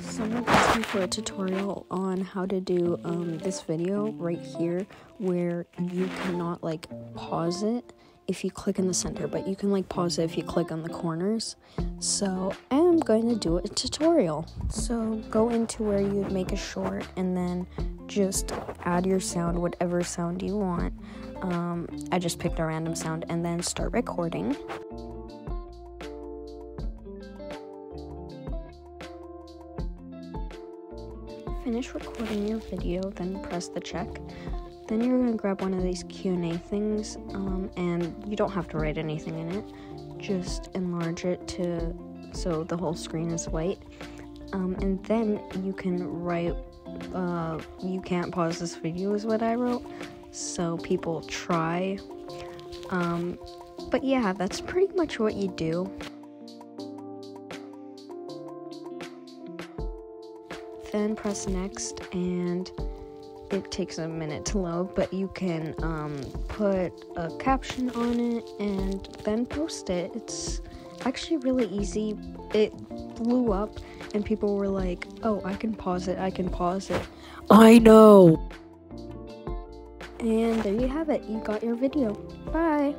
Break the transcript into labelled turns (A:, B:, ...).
A: Someone asked me for a tutorial on how to do um, this video right here where you cannot like pause it if you click in the center, but you can like pause it if you click on the corners. So I'm going to do a tutorial. So go into where you make a short and then just add your sound, whatever sound you want. Um, I just picked a random sound and then start recording. Finish recording your video, then press the check. Then you're gonna grab one of these Q&A things, um, and you don't have to write anything in it. Just enlarge it to so the whole screen is white, um, and then you can write. Uh, you can't pause this video is what I wrote, so people try. Um, but yeah, that's pretty much what you do. Then press next and it takes a minute to load but you can um, put a caption on it and then post it. It's actually really easy. It blew up and people were like oh i can pause it i can pause it.
B: I know.
A: And there you have it. You got your video. Bye